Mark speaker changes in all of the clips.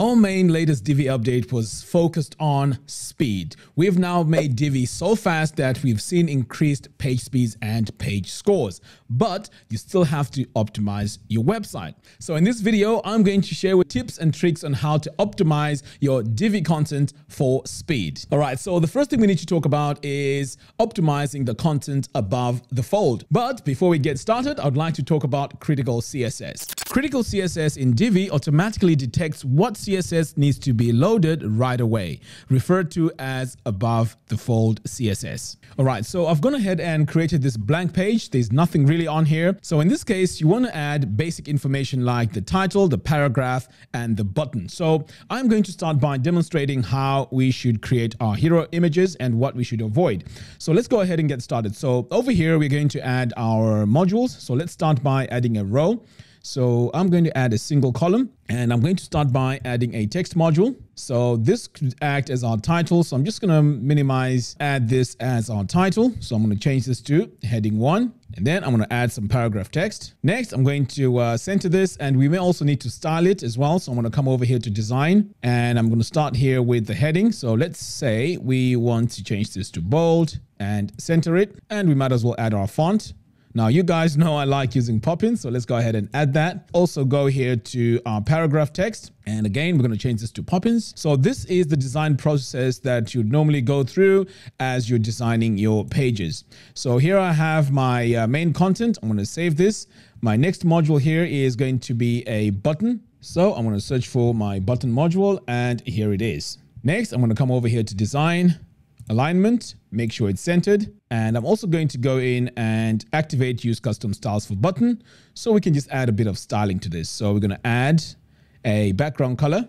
Speaker 1: Our main latest Divi update was focused on speed. We've now made Divi so fast that we've seen increased page speeds and page scores, but you still have to optimize your website. So in this video, I'm going to share with tips and tricks on how to optimize your Divi content for speed. All right, so the first thing we need to talk about is optimizing the content above the fold. But before we get started, I'd like to talk about critical CSS. Critical CSS in Divi automatically detects what CSS needs to be loaded right away, referred to as above the fold CSS. All right, so I've gone ahead and created this blank page. There's nothing really on here. So in this case, you want to add basic information like the title, the paragraph, and the button. So I'm going to start by demonstrating how we should create our hero images and what we should avoid. So let's go ahead and get started. So over here, we're going to add our modules. So let's start by adding a row. So I'm going to add a single column and I'm going to start by adding a text module. So this could act as our title. So I'm just going to minimize, add this as our title. So I'm going to change this to heading one. And then I'm going to add some paragraph text. Next, I'm going to uh, center this and we may also need to style it as well. So I'm going to come over here to design and I'm going to start here with the heading. So let's say we want to change this to bold and center it. And we might as well add our font. Now you guys know I like using Poppins, so let's go ahead and add that. Also go here to our paragraph text. And again, we're going to change this to Poppins. So this is the design process that you'd normally go through as you're designing your pages. So here I have my uh, main content. I'm going to save this. My next module here is going to be a button. So I'm going to search for my button module and here it is. Next, I'm going to come over here to design alignment, make sure it's centered. And I'm also going to go in and activate use custom styles for button. So we can just add a bit of styling to this. So we're going to add a background color.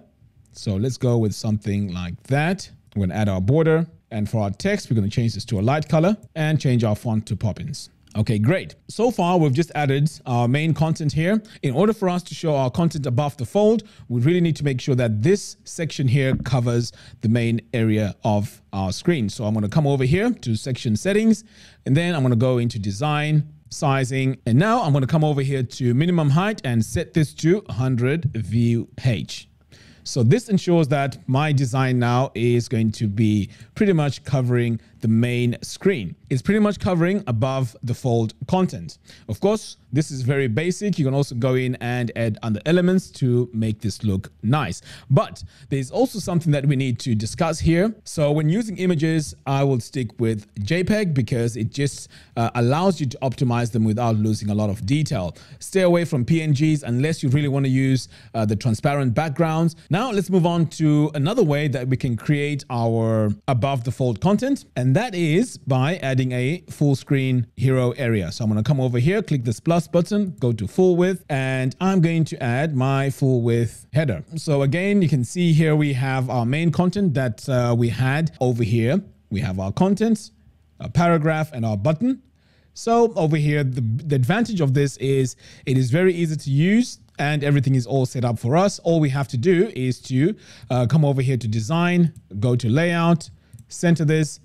Speaker 1: So let's go with something like that. We're going to add our border. And for our text, we're going to change this to a light color and change our font to Poppins. Okay, great. So far, we've just added our main content here. In order for us to show our content above the fold, we really need to make sure that this section here covers the main area of our screen. So I'm going to come over here to section settings, and then I'm going to go into design, sizing, and now I'm going to come over here to minimum height and set this to 100 VH. So this ensures that my design now is going to be pretty much covering the main screen. It's pretty much covering above the fold content. Of course, this is very basic. You can also go in and add other elements to make this look nice. But there's also something that we need to discuss here. So when using images, I will stick with JPEG because it just uh, allows you to optimize them without losing a lot of detail. Stay away from PNGs unless you really want to use uh, the transparent backgrounds. Now let's move on to another way that we can create our above the fold content. And and that is by adding a full screen hero area. So I'm going to come over here, click this plus button, go to full width, and I'm going to add my full width header. So again, you can see here we have our main content that uh, we had over here. We have our contents, a paragraph, and our button. So over here, the, the advantage of this is it is very easy to use and everything is all set up for us. All we have to do is to uh, come over here to design, go to layout, center this,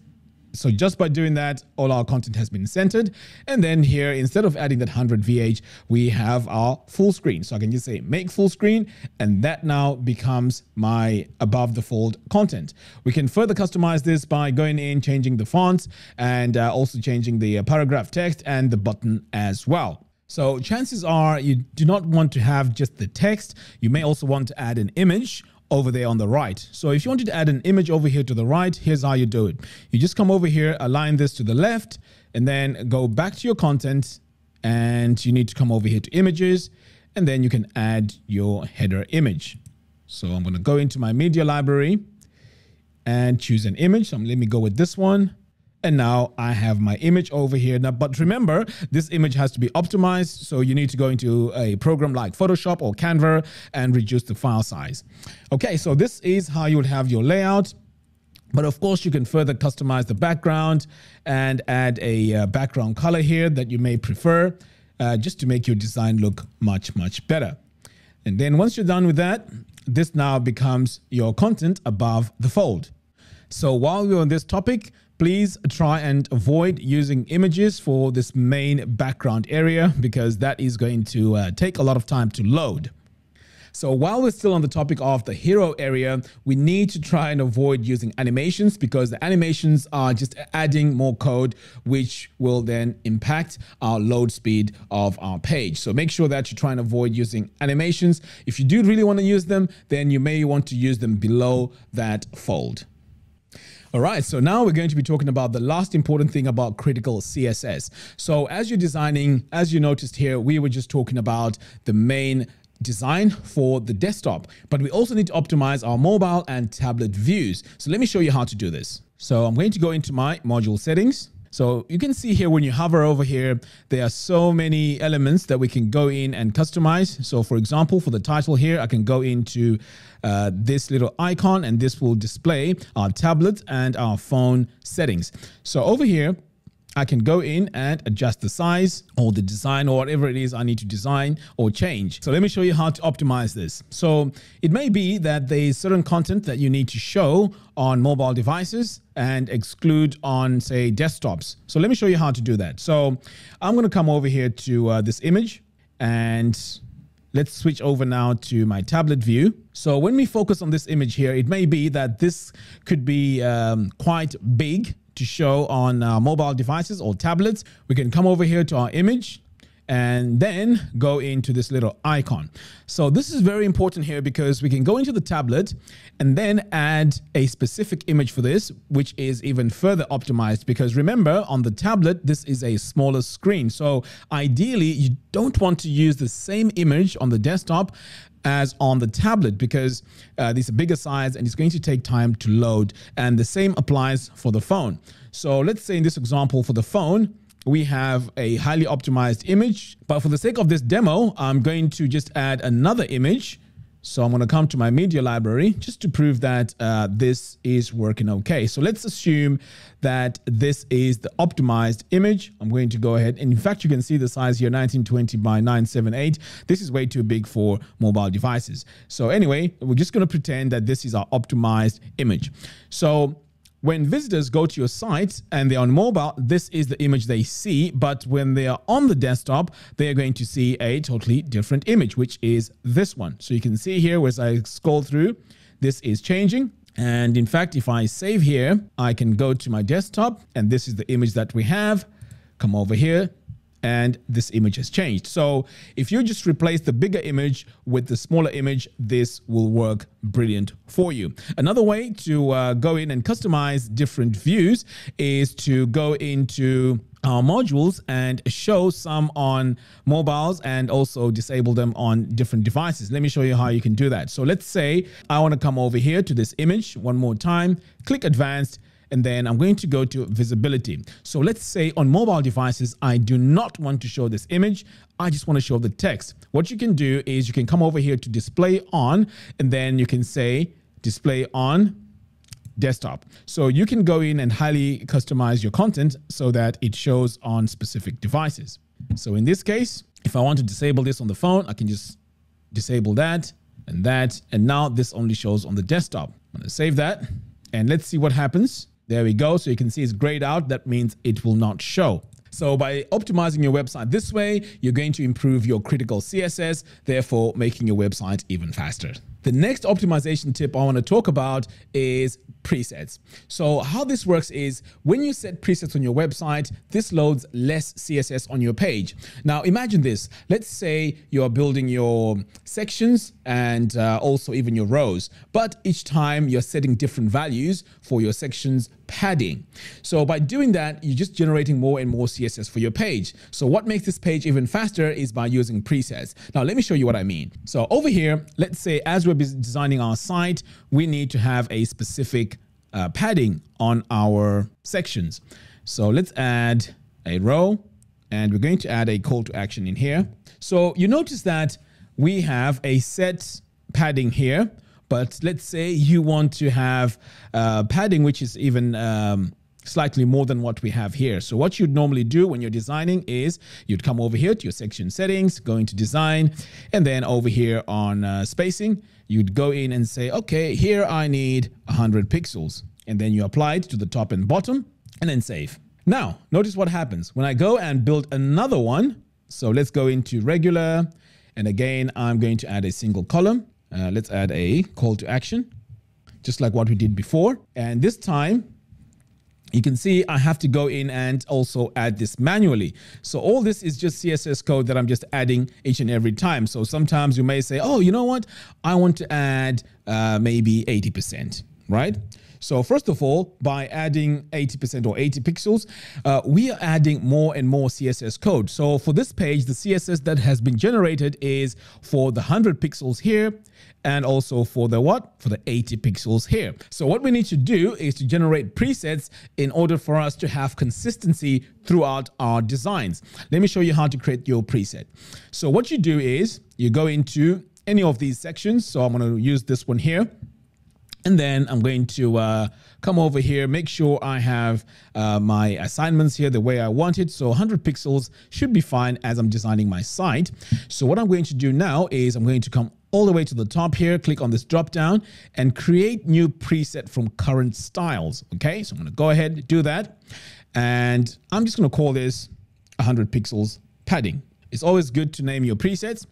Speaker 1: so just by doing that, all our content has been centered. And then here, instead of adding that 100 VH, we have our full screen. So I can just say make full screen, and that now becomes my above the fold content. We can further customize this by going in, changing the fonts, and uh, also changing the uh, paragraph text and the button as well. So chances are you do not want to have just the text. You may also want to add an image over there on the right. So if you wanted to add an image over here to the right, here's how you do it. You just come over here, align this to the left, and then go back to your content and you need to come over here to images and then you can add your header image. So I'm going to go into my media library and choose an image. So let me go with this one. And now I have my image over here. Now, but remember, this image has to be optimized. So you need to go into a program like Photoshop or Canva and reduce the file size. Okay, so this is how you would have your layout. But of course, you can further customize the background and add a uh, background color here that you may prefer uh, just to make your design look much, much better. And then once you're done with that, this now becomes your content above the fold. So while we're on this topic, please try and avoid using images for this main background area because that is going to uh, take a lot of time to load. So while we're still on the topic of the hero area, we need to try and avoid using animations because the animations are just adding more code, which will then impact our load speed of our page. So make sure that you try and avoid using animations. If you do really want to use them, then you may want to use them below that fold. All right, so now we're going to be talking about the last important thing about critical CSS. So as you're designing, as you noticed here, we were just talking about the main design for the desktop, but we also need to optimize our mobile and tablet views. So let me show you how to do this. So I'm going to go into my module settings. So you can see here when you hover over here, there are so many elements that we can go in and customize. So for example, for the title here, I can go into uh, this little icon and this will display our tablet and our phone settings. So over here, I can go in and adjust the size or the design or whatever it is I need to design or change. So let me show you how to optimize this. So it may be that there is certain content that you need to show on mobile devices and exclude on say desktops. So let me show you how to do that. So I'm going to come over here to uh, this image and Let's switch over now to my tablet view. So when we focus on this image here, it may be that this could be um, quite big to show on uh, mobile devices or tablets. We can come over here to our image and then go into this little icon. So this is very important here because we can go into the tablet and then add a specific image for this, which is even further optimized because remember on the tablet, this is a smaller screen. So ideally you don't want to use the same image on the desktop as on the tablet because uh, these are bigger size and it's going to take time to load. And the same applies for the phone. So let's say in this example for the phone, we have a highly optimized image. But for the sake of this demo, I'm going to just add another image. So I'm going to come to my media library just to prove that uh, this is working okay. So let's assume that this is the optimized image. I'm going to go ahead. And in fact, you can see the size here, 1920 by 978. This is way too big for mobile devices. So anyway, we're just going to pretend that this is our optimized image. So when visitors go to your site and they're on mobile, this is the image they see. But when they are on the desktop, they are going to see a totally different image, which is this one. So you can see here as I scroll through, this is changing. And in fact, if I save here, I can go to my desktop and this is the image that we have. Come over here and this image has changed. So if you just replace the bigger image with the smaller image, this will work brilliant for you. Another way to uh, go in and customize different views is to go into our modules and show some on mobiles and also disable them on different devices. Let me show you how you can do that. So let's say I want to come over here to this image one more time, click advanced, and then I'm going to go to visibility. So let's say on mobile devices, I do not want to show this image. I just want to show the text. What you can do is you can come over here to display on, and then you can say display on desktop. So you can go in and highly customize your content so that it shows on specific devices. So in this case, if I want to disable this on the phone, I can just disable that and that. And now this only shows on the desktop. I'm going to save that and let's see what happens. There we go. So you can see it's grayed out. That means it will not show. So by optimizing your website this way, you're going to improve your critical CSS, therefore making your website even faster. The next optimization tip I want to talk about is presets. So how this works is when you set presets on your website, this loads less CSS on your page. Now imagine this. Let's say you're building your sections and uh, also even your rows, but each time you're setting different values for your sections padding. So by doing that, you're just generating more and more CSS for your page. So what makes this page even faster is by using presets. Now let me show you what I mean. So over here, let's say as we're designing our site, we need to have a specific uh, padding on our sections. So let's add a row and we're going to add a call to action in here. So you notice that we have a set padding here, but let's say you want to have uh, padding which is even um, slightly more than what we have here. So what you'd normally do when you're designing is you'd come over here to your section settings, go into design, and then over here on uh, spacing, you'd go in and say, okay, here I need 100 pixels. And then you apply it to the top and bottom and then save. Now, notice what happens when I go and build another one. So let's go into regular. And again, I'm going to add a single column. Uh, let's add a call to action, just like what we did before. And this time, you can see I have to go in and also add this manually. So all this is just CSS code that I'm just adding each and every time. So sometimes you may say, oh, you know what? I want to add uh, maybe 80%, right? So first of all, by adding 80% or 80 pixels, uh, we are adding more and more CSS code. So for this page, the CSS that has been generated is for the 100 pixels here and also for the what? For the 80 pixels here. So what we need to do is to generate presets in order for us to have consistency throughout our designs. Let me show you how to create your preset. So what you do is you go into any of these sections. So I'm going to use this one here. And then I'm going to uh, come over here, make sure I have uh, my assignments here the way I want it. So 100 pixels should be fine as I'm designing my site. So what I'm going to do now is I'm going to come all the way to the top here, click on this drop down and create new preset from current styles. Okay, so I'm going to go ahead and do that. And I'm just going to call this 100 pixels padding. It's always good to name your presets.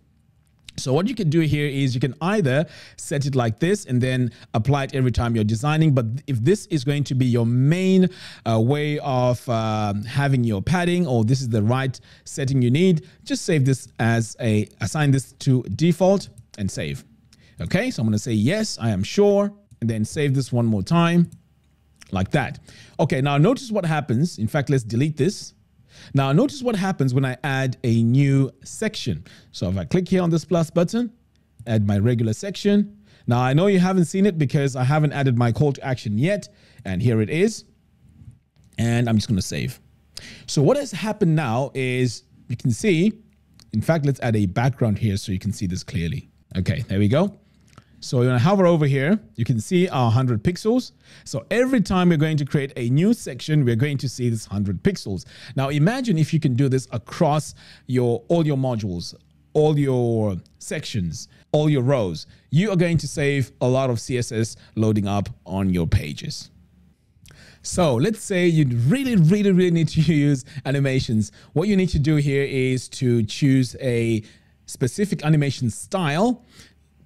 Speaker 1: So what you can do here is you can either set it like this and then apply it every time you're designing. But if this is going to be your main uh, way of uh, having your padding or this is the right setting you need, just save this as a, assign this to default and save. Okay, so I'm going to say yes, I am sure, and then save this one more time like that. Okay, now notice what happens. In fact, let's delete this now notice what happens when I add a new section. So if I click here on this plus button, add my regular section. Now I know you haven't seen it because I haven't added my call to action yet. And here it is. And I'm just going to save. So what has happened now is you can see, in fact, let's add a background here so you can see this clearly. Okay, there we go. So when I hover over here, you can see our 100 pixels. So every time we're going to create a new section, we're going to see this 100 pixels. Now imagine if you can do this across your all your modules, all your sections, all your rows. You are going to save a lot of CSS loading up on your pages. So let's say you really, really, really need to use animations. What you need to do here is to choose a specific animation style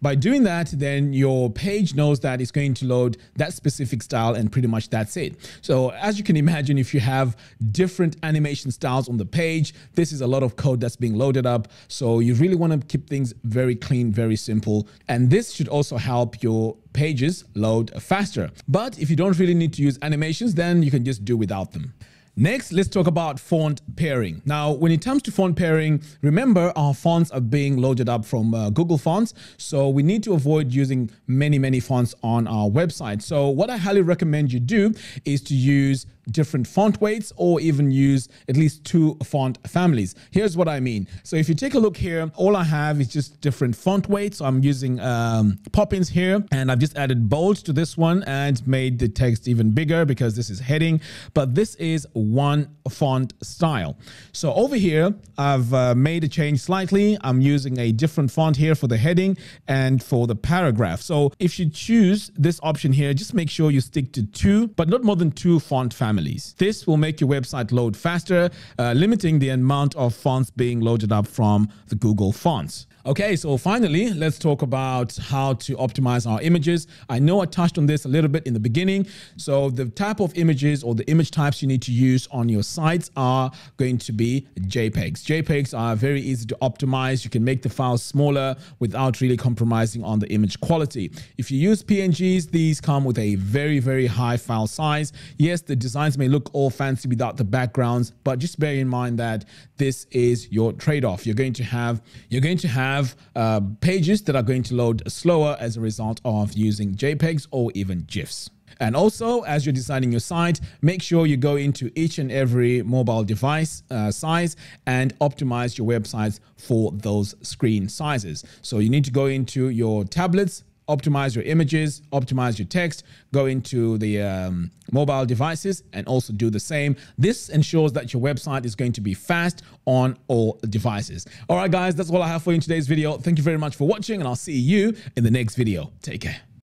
Speaker 1: by doing that, then your page knows that it's going to load that specific style and pretty much that's it. So as you can imagine, if you have different animation styles on the page, this is a lot of code that's being loaded up. So you really want to keep things very clean, very simple. And this should also help your pages load faster. But if you don't really need to use animations, then you can just do without them. Next, let's talk about font pairing. Now, when it comes to font pairing, remember our fonts are being loaded up from uh, Google Fonts. So we need to avoid using many, many fonts on our website. So what I highly recommend you do is to use different font weights or even use at least two font families. Here's what I mean. So if you take a look here, all I have is just different font weights. So I'm using um, Poppins here and I've just added bold to this one and made the text even bigger because this is heading, but this is one font style. So over here, I've uh, made a change slightly. I'm using a different font here for the heading and for the paragraph. So if you choose this option here, just make sure you stick to two, but not more than two font families. This will make your website load faster, uh, limiting the amount of fonts being loaded up from the Google Fonts. Okay, so finally, let's talk about how to optimize our images. I know I touched on this a little bit in the beginning. So the type of images or the image types you need to use on your sites are going to be JPEGs. JPEGs are very easy to optimize. You can make the files smaller without really compromising on the image quality. If you use PNGs, these come with a very, very high file size. Yes, the designs may look all fancy without the backgrounds, but just bear in mind that this is your trade-off. You're going to have, you're going to have have uh, pages that are going to load slower as a result of using JPEGs or even GIFs. And also, as you're designing your site, make sure you go into each and every mobile device uh, size and optimize your websites for those screen sizes. So you need to go into your tablets, optimize your images, optimize your text, go into the um, mobile devices and also do the same. This ensures that your website is going to be fast on all devices. All right, guys, that's all I have for you in today's video. Thank you very much for watching and I'll see you in the next video. Take care.